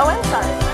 Oh, I'm sorry.